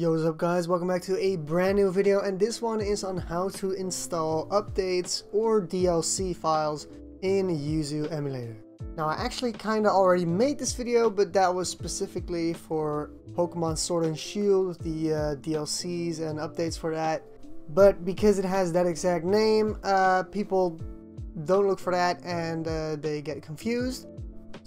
Yo, what's up guys? Welcome back to a brand new video and this one is on how to install updates or DLC files in Yuzu emulator. Now I actually kinda already made this video but that was specifically for Pokemon Sword and Shield, the uh, DLCs and updates for that. But because it has that exact name, uh, people don't look for that and uh, they get confused.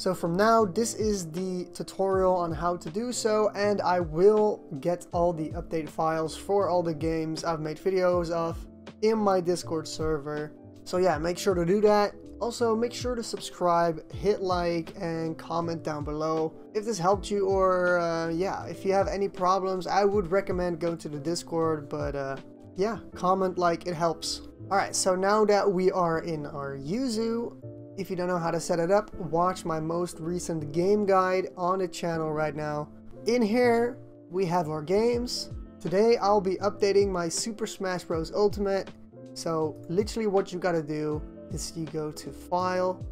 So from now, this is the tutorial on how to do so, and I will get all the update files for all the games I've made videos of in my Discord server. So yeah, make sure to do that. Also, make sure to subscribe, hit like, and comment down below if this helped you, or uh, yeah, if you have any problems, I would recommend going to the Discord, but uh, yeah, comment like it helps. Alright, so now that we are in our Yuzu, if you don't know how to set it up, watch my most recent game guide on the channel right now. In here, we have our games. Today, I'll be updating my Super Smash Bros. Ultimate. So, literally what you gotta do is you go to File,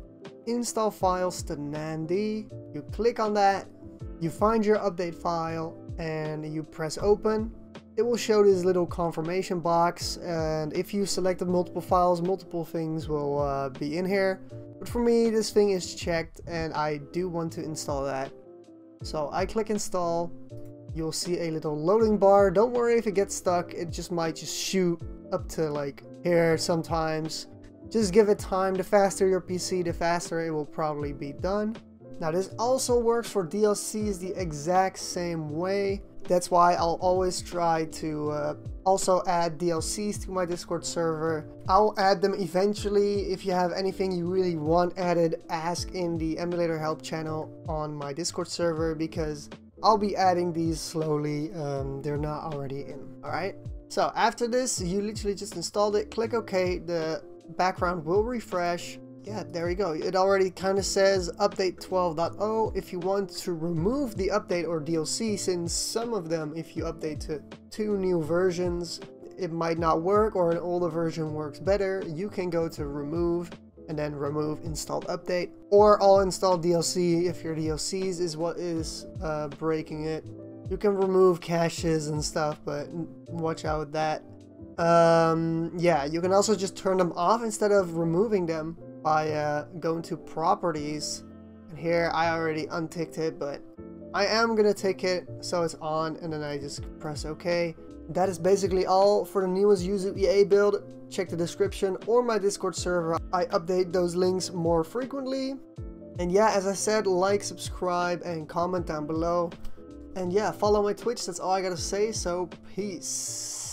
Install Files to NAND, you click on that, you find your update file, and you press Open. It will show this little confirmation box, and if you selected multiple files, multiple things will uh, be in here. But for me, this thing is checked and I do want to install that. So I click install, you'll see a little loading bar. Don't worry if it gets stuck, it just might just shoot up to like here sometimes. Just give it time, the faster your PC, the faster it will probably be done. Now this also works for DLCs the exact same way. That's why I'll always try to uh, also add DLCs to my Discord server. I'll add them eventually. If you have anything you really want added, ask in the emulator help channel on my Discord server because I'll be adding these slowly. Um, they're not already in. Alright? So after this, you literally just installed it, click OK, the background will refresh yeah, there we go. It already kind of says update 12.0 if you want to remove the update or DLC since some of them, if you update to two new versions, it might not work or an older version works better. You can go to remove and then remove installed update or all installed DLC if your DLCs is what is uh, breaking it. You can remove caches and stuff, but watch out with that. Um, yeah, you can also just turn them off instead of removing them by uh, going to properties and here I already unticked it but I am gonna take it so it's on and then I just press OK. That is basically all for the newest Yuzu EA build. Check the description or my Discord server. I update those links more frequently. And yeah, as I said, like, subscribe, and comment down below. And yeah, follow my Twitch, that's all I gotta say, so peace.